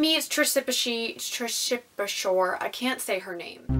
meets Trishipashi, Trishipashore. I can't say her name.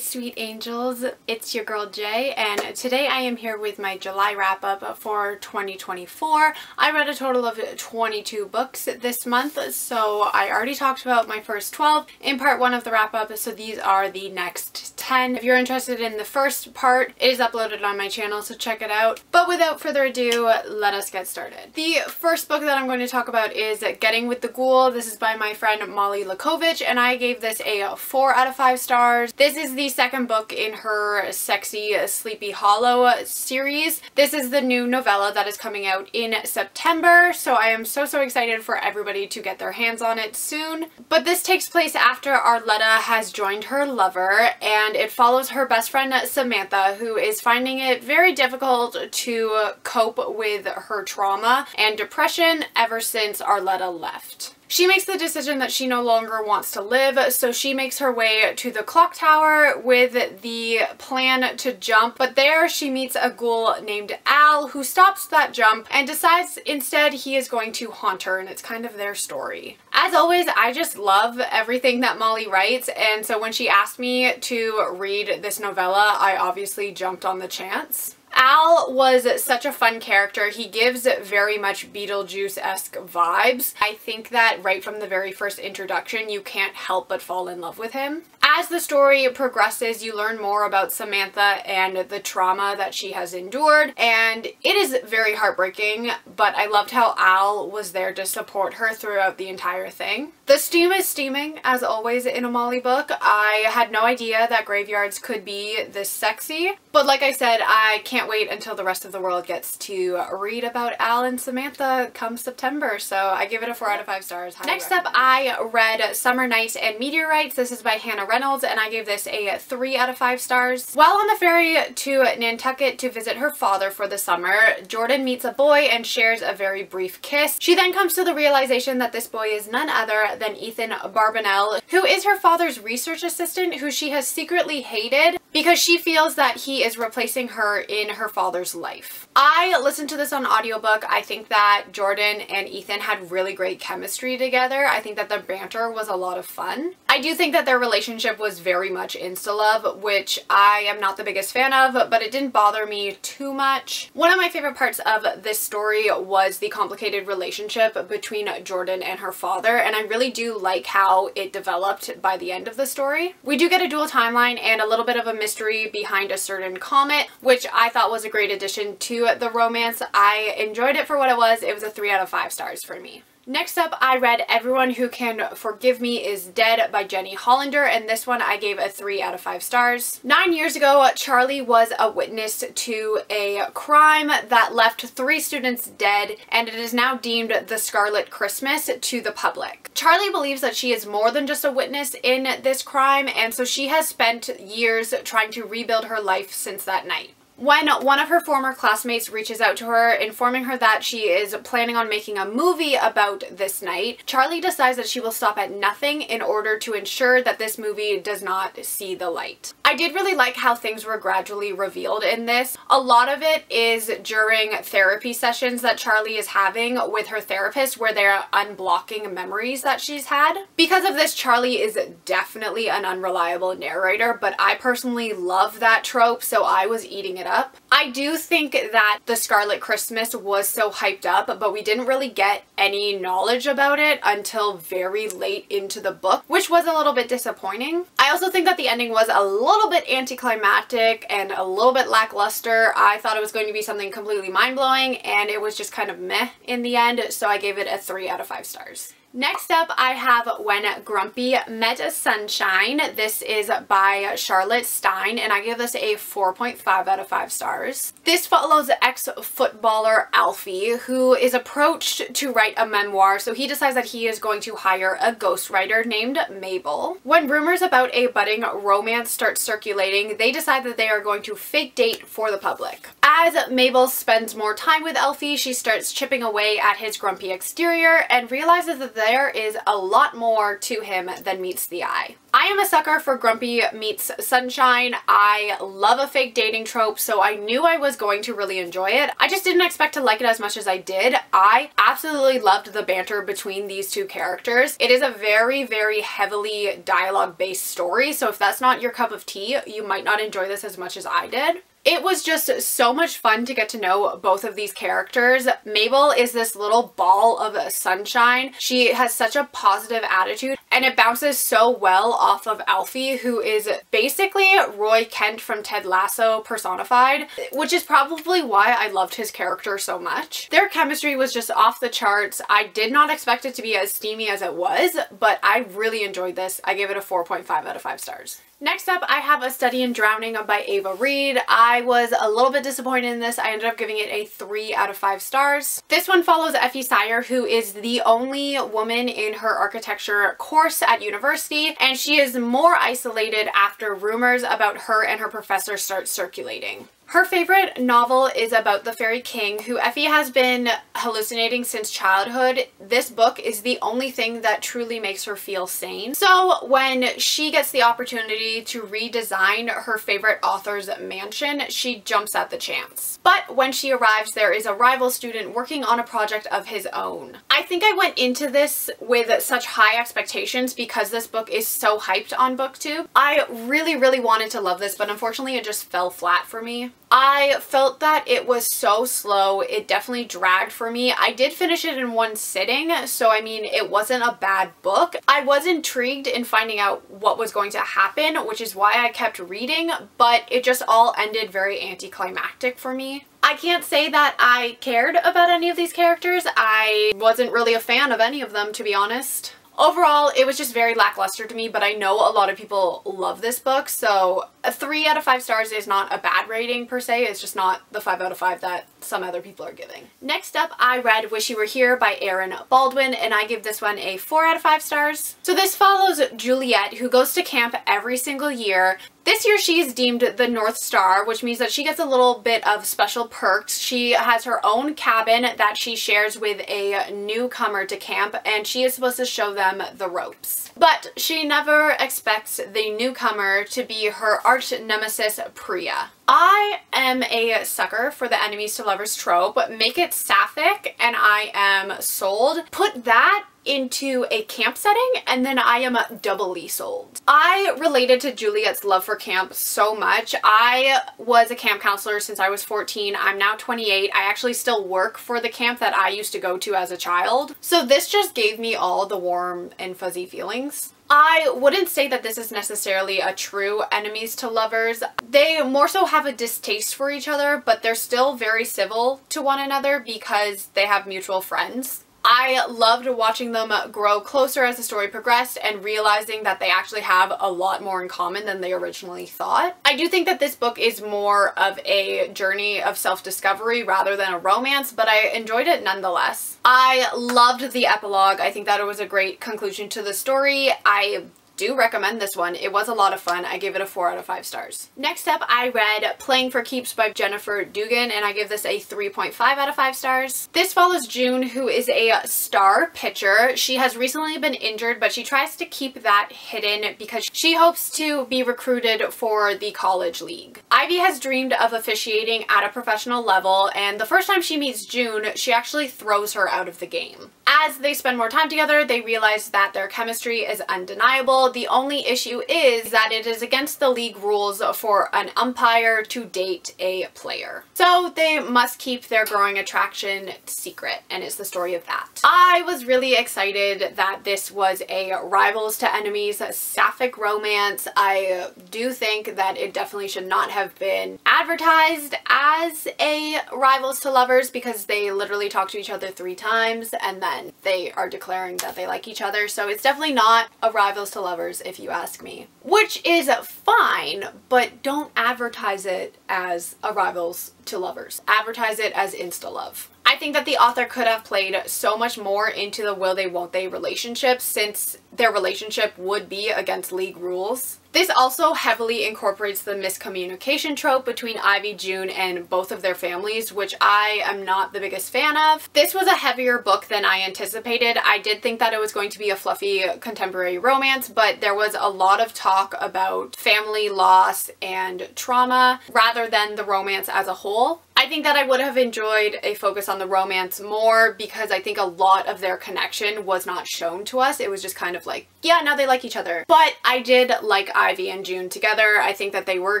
Sweet angels. It's your girl Jay and today I am here with my July wrap up for 2024. I read a total of 22 books this month so I already talked about my first 12 in part 1 of the wrap up so these are the next 10. If you're interested in the first part it is uploaded on my channel so check it out. But without further ado let us get started. The first book that I'm going to talk about is Getting with the Ghoul. This is by my friend Molly Likovich and I gave this a 4 out of 5 stars. This is the second book in her Sexy Sleepy Hollow series. This is the new novella that is coming out in September, so I am so, so excited for everybody to get their hands on it soon. But this takes place after Arletta has joined her lover, and it follows her best friend Samantha, who is finding it very difficult to cope with her trauma and depression ever since Arletta left. She makes the decision that she no longer wants to live, so she makes her way to the clock tower with the plan to jump, but there she meets a ghoul named Al who stops that jump and decides instead he is going to haunt her, and it's kind of their story. As always, I just love everything that Molly writes, and so when she asked me to read this novella, I obviously jumped on the chance. Al was such a fun character. He gives very much Beetlejuice-esque vibes. I think that right from the very first introduction, you can't help but fall in love with him. As the story progresses, you learn more about Samantha and the trauma that she has endured, and it is very heartbreaking, but I loved how Al was there to support her throughout the entire thing. The steam is steaming, as always in a Molly book. I had no idea that graveyards could be this sexy, but like I said, I can't wait until the rest of the world gets to read about Al and Samantha come September, so I give it a 4 out of 5 stars. Next up, I read Summer Night and Meteorites. This is by Hannah Reynolds Reynolds and I gave this a 3 out of 5 stars. While on the ferry to Nantucket to visit her father for the summer, Jordan meets a boy and shares a very brief kiss. She then comes to the realization that this boy is none other than Ethan Barbanel, who is her father's research assistant who she has secretly hated because she feels that he is replacing her in her father's life. I listened to this on audiobook. I think that Jordan and Ethan had really great chemistry together. I think that the banter was a lot of fun. I do think that their relationship was very much insta-love, which I am not the biggest fan of, but it didn't bother me too much. One of my favorite parts of this story was the complicated relationship between Jordan and her father, and I really do like how it developed by the end of the story. We do get a dual timeline and a little bit of a mystery behind a certain comet, which I thought was a great addition to the romance. I enjoyed it for what it was. It was a 3 out of 5 stars for me. Next up, I read Everyone Who Can Forgive Me Is Dead by Jenny Hollander, and this one I gave a 3 out of 5 stars. Nine years ago, Charlie was a witness to a crime that left three students dead, and it is now deemed the Scarlet Christmas to the public. Charlie believes that she is more than just a witness in this crime, and so she has spent years trying to rebuild her life since that night. When one of her former classmates reaches out to her, informing her that she is planning on making a movie about this night, Charlie decides that she will stop at nothing in order to ensure that this movie does not see the light. I did really like how things were gradually revealed in this. A lot of it is during therapy sessions that Charlie is having with her therapist where they're unblocking memories that she's had. Because of this, Charlie is definitely an unreliable narrator, but I personally love that trope, so I was eating it up. I do think that the Scarlet Christmas was so hyped up, but we didn't really get any knowledge about it until very late into the book, which was a little bit disappointing. I also think that the ending was a little bit anticlimactic and a little bit lackluster. I thought it was going to be something completely mind-blowing and it was just kind of meh in the end, so I gave it a 3 out of 5 stars. Next up, I have When Grumpy Met Sunshine. This is by Charlotte Stein, and I give this a 4.5 out of 5 stars. This follows ex-footballer Alfie, who is approached to write a memoir, so he decides that he is going to hire a ghostwriter named Mabel. When rumors about a budding romance start circulating, they decide that they are going to fake date for the public. As Mabel spends more time with Alfie, she starts chipping away at his grumpy exterior and realizes that there is a lot more to him than meets the eye. I am a sucker for Grumpy meets Sunshine. I love a fake dating trope, so I knew I was going to really enjoy it. I just didn't expect to like it as much as I did. I absolutely loved the banter between these two characters. It is a very, very heavily dialogue-based story, so if that's not your cup of tea, you might not enjoy this as much as I did. It was just so much fun to get to know both of these characters. Mabel is this little ball of sunshine. She has such a positive attitude and it bounces so well off of Alfie who is basically Roy Kent from Ted Lasso personified, which is probably why I loved his character so much. Their chemistry was just off the charts. I did not expect it to be as steamy as it was, but I really enjoyed this. I gave it a 4.5 out of 5 stars. Next up, I have A Study in Drowning by Ava Reid. I was a little bit disappointed in this. I ended up giving it a 3 out of 5 stars. This one follows Effy Sayre, who is the only woman in her architecture course at university, and she is more isolated after rumors about her and her professor start circulating. Her favorite novel is about the Fairy King, who Effy has been hallucinating since childhood. This book is the only thing that truly makes her feel sane. So when she gets the opportunity to redesign her favorite author's mansion, she jumps at the chance. But when she arrives, there is a rival student working on a project of his own. I think I went into this with such high expectations because this book is so hyped on booktube. I really, really wanted to love this, but unfortunately it just fell flat for me. I felt that it was so slow. It definitely dragged for me. I did finish it in one sitting, so I mean, it wasn't a bad book. I was intrigued in finding out what was going to happen, which is why I kept reading, but it just all ended very anticlimactic for me. I can't say that I cared about any of these characters. I wasn't really a fan of any of them, to be honest. Overall, it was just very lackluster to me, but I know a lot of people love this book, so a 3 out of 5 stars is not a bad rating per se, it's just not the 5 out of 5 that some other people are giving. Next up, I read Wish You Were Here by Erin Baldwin, and I give this one a 4 out of 5 stars. So this follows Juliet, who goes to camp every single year, this year she is deemed the North Star, which means that she gets a little bit of special perks. She has her own cabin that she shares with a newcomer to camp and she is supposed to show them the ropes. But she never expects the newcomer to be her arch nemesis Priya. I am a sucker for the enemies to lovers trope. But make it sapphic and I am sold. Put that into a camp setting and then I am doubly sold. I related to Juliet's love for camp so much. I was a camp counselor since I was 14. I'm now 28. I actually still work for the camp that I used to go to as a child. So this just gave me all the warm and fuzzy feelings. I wouldn't say that this is necessarily a true enemies to lovers. They more so have a distaste for each other, but they're still very civil to one another because they have mutual friends. I loved watching them grow closer as the story progressed and realizing that they actually have a lot more in common than they originally thought. I do think that this book is more of a journey of self-discovery rather than a romance, but I enjoyed it nonetheless. I loved the epilogue. I think that it was a great conclusion to the story. I do recommend this one. It was a lot of fun. I give it a 4 out of 5 stars. Next up, I read Playing for Keeps by Jennifer Dugan, and I give this a 3.5 out of 5 stars. This follows June, who is a star pitcher. She has recently been injured, but she tries to keep that hidden because she hopes to be recruited for the college league. Ivy has dreamed of officiating at a professional level, and the first time she meets June, she actually throws her out of the game. As they spend more time together, they realize that their chemistry is undeniable the only issue is that it is against the league rules for an umpire to date a player. So they must keep their growing attraction secret and it's the story of that. I was really excited that this was a rivals to enemies sapphic romance. I do think that it definitely should not have been advertised as a rivals to lovers because they literally talk to each other three times and then they are declaring that they like each other. So it's definitely not a rivals to lovers if you ask me. Which is fine, but don't advertise it as a rivals to lovers. Advertise it as insta-love. I think that the author could have played so much more into the will they won't they relationship since their relationship would be against league rules. This also heavily incorporates the miscommunication trope between Ivy, June, and both of their families, which I am not the biggest fan of. This was a heavier book than I anticipated. I did think that it was going to be a fluffy contemporary romance, but there was a lot of talk about family loss and trauma rather than the romance as a whole. I think that I would have enjoyed a focus on the romance more because I think a lot of their connection was not shown to us. It was just kind of like, yeah, now they like each other. But I did like Ivy and June together. I think that they were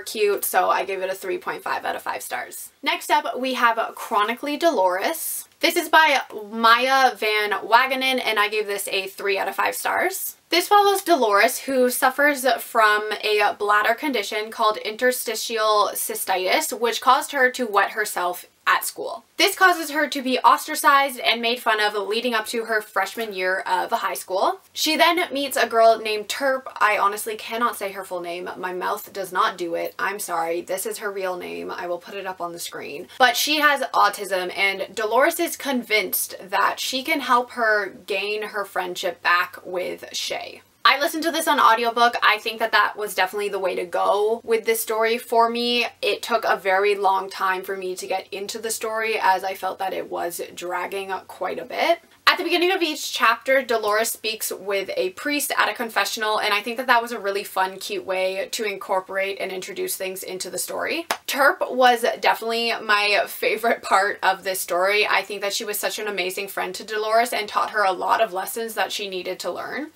cute, so I gave it a 3.5 out of 5 stars. Next up, we have Chronically Dolores. This is by Maya Van Wagenen, and I gave this a 3 out of 5 stars. This follows Dolores, who suffers from a bladder condition called interstitial cystitis, which caused her to wet herself at school. This causes her to be ostracized and made fun of leading up to her freshman year of high school. She then meets a girl named Terp. I honestly cannot say her full name. My mouth does not do it. I'm sorry. This is her real name. I will put it up on the screen. But she has autism and Dolores is convinced that she can help her gain her friendship back with Shay. I listened to this on audiobook. I think that that was definitely the way to go with this story for me. It took a very long time for me to get into the story as I felt that it was dragging quite a bit. At the beginning of each chapter, Dolores speaks with a priest at a confessional, and I think that that was a really fun, cute way to incorporate and introduce things into the story. Terp was definitely my favorite part of this story. I think that she was such an amazing friend to Dolores and taught her a lot of lessons that she needed to learn.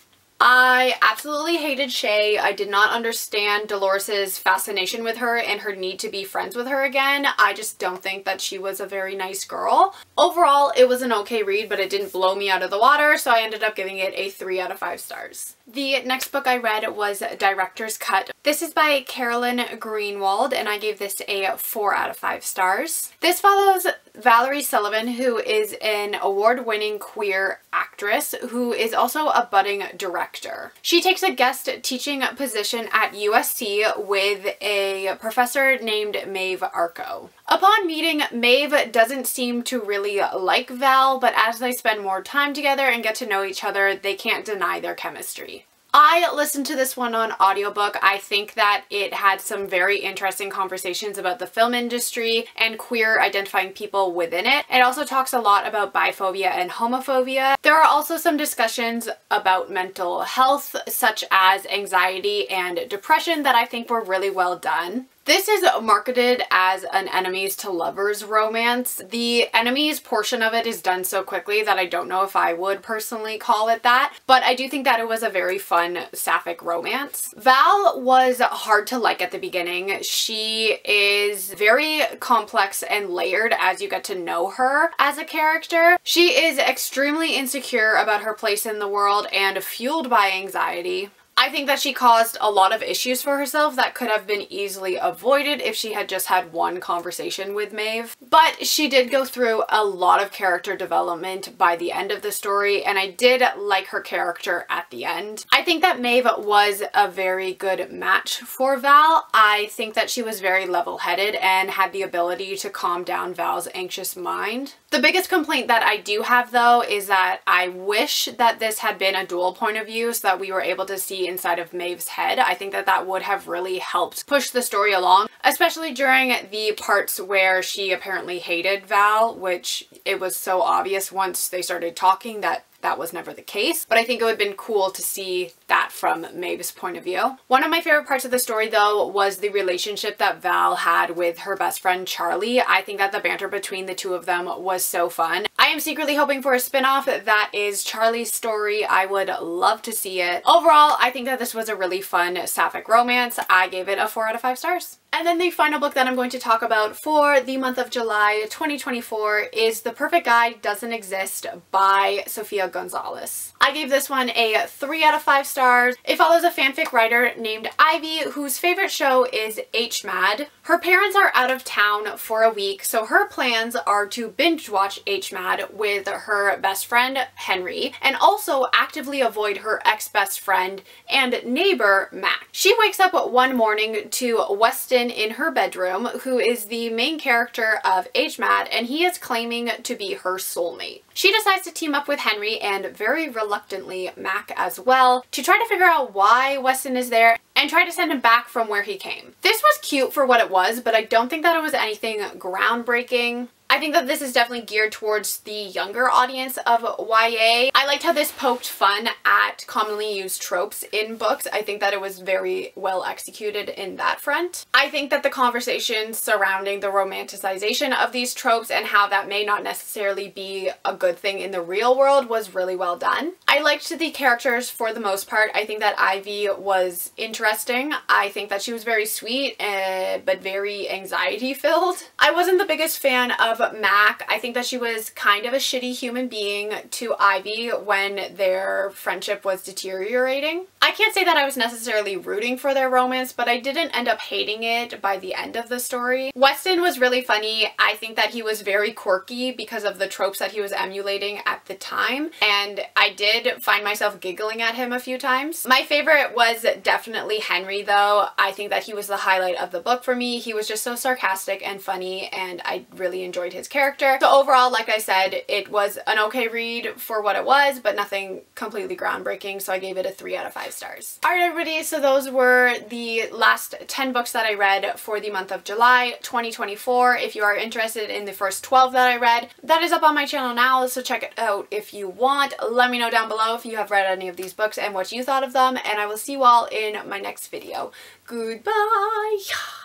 I absolutely hated Shay. I did not understand Dolores's fascination with her and her need to be friends with her again. I just don't think that she was a very nice girl. Overall, it was an okay read, but it didn't blow me out of the water, so I ended up giving it a 3 out of 5 stars. The next book I read was Director's Cut. This is by Carlyn Greenwald, and I gave this a 4 out of 5 stars. This follows Valerie Sullivan, who is an award-winning queer actress who is also a budding director. She takes a guest teaching position at USC with a professor named Maeve Arco. Upon meeting, Maeve doesn't seem to really like Val, but as they spend more time together and get to know each other, they can't deny their chemistry. I listened to this one on audiobook. I think that it had some very interesting conversations about the film industry and queer identifying people within it. It also talks a lot about biphobia and homophobia. There are also some discussions about mental health such as anxiety and depression that I think were really well done. This is marketed as an enemies to lovers romance. The enemies portion of it is done so quickly that I don't know if I would personally call it that, but I do think that it was a very fun sapphic romance. Val was hard to like at the beginning. She is very complex and layered as you get to know her as a character. She is extremely insecure about her place in the world and fueled by anxiety. I think that she caused a lot of issues for herself that could have been easily avoided if she had just had one conversation with Maeve. But she did go through a lot of character development by the end of the story and I did like her character at the end. I think that Maeve was a very good match for Val. I think that she was very level-headed and had the ability to calm down Val's anxious mind. The biggest complaint that I do have though is that I wish that this had been a dual point of view so that we were able to see inside of Maeve's head. I think that that would have really helped push the story along, especially during the parts where she apparently hated Val, which it was so obvious once they started talking that that was never the case, but I think it would have been cool to see that from Maeve's point of view. One of my favorite parts of the story though was the relationship that Val had with her best friend Charlie. I think that the banter between the two of them was so fun. I am secretly hoping for a spin-off that is Charlie's story. I would love to see it. Overall, I think that this was a really fun sapphic romance. I gave it a 4 out of 5 stars. And then the final book that I'm going to talk about for the month of July 2024 is The Perfect Guy Doesn't Exist by Sofia Gonzalez. I gave this one a 3 out of 5 stars. It follows a fanfic writer named Ivy whose favorite show is H-Mad. Her parents are out of town for a week so her plans are to binge watch H-Mad with her best friend Henry and also actively avoid her ex-best friend and neighbor Mac. She wakes up one morning to Weston in her bedroom who is the main character of H-Mad and he is claiming to be her soulmate. She decides to team up with Henry and very reluctantly Mac as well to try to figure out why Weston is there and try to send him back from where he came. This was cute for what it was, but I don't think that it was anything groundbreaking. I think that this is definitely geared towards the younger audience of YA. I liked how this poked fun at commonly used tropes in books. I think that it was very well executed in that front. I think that the conversation surrounding the romanticization of these tropes and how that may not necessarily be a good thing in the real world was really well done. I liked the characters for the most part. I think that Ivy was interesting. I think that she was very sweet uh, but very anxiety filled. I wasn't the biggest fan of Mac, I think that she was kind of a shitty human being to Ivy when their friendship was deteriorating. I can't say that I was necessarily rooting for their romance, but I didn't end up hating it by the end of the story. Weston was really funny. I think that he was very quirky because of the tropes that he was emulating at the time, and I did find myself giggling at him a few times. My favorite was definitely Henry, though. I think that he was the highlight of the book for me. He was just so sarcastic and funny, and I really enjoyed his character. So overall, like I said, it was an okay read for what it was, but nothing completely groundbreaking, so I gave it a 3 out of 5 stars. Alright everybody, so those were the last 10 books that I read for the month of July 2024. If you are interested in the first 12 that I read, that is up on my channel now, so check it out if you want. Let me know down below if you have read any of these books and what you thought of them, and I will see you all in my next video. Goodbye!